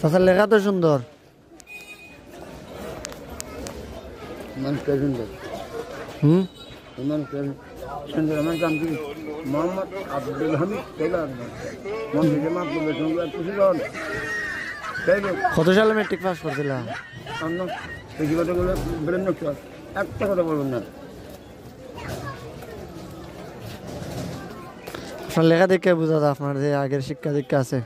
চাচার লেখা তো সুন্দর। হুম? আমার নাম কি মোহাম্মদ আব্দুল হামিদ টেলার? মন্দিরে কত সালে মেট্রিক পাস করছিল? অন্য বেশি কথাগুলো ব্রেন নষ্ট হয়। একটা কথা বলবেন না। আপনার লেখা দেখে বোঝা যায় আপনার যে আগের শিক্ষা দীক্ষা আছে।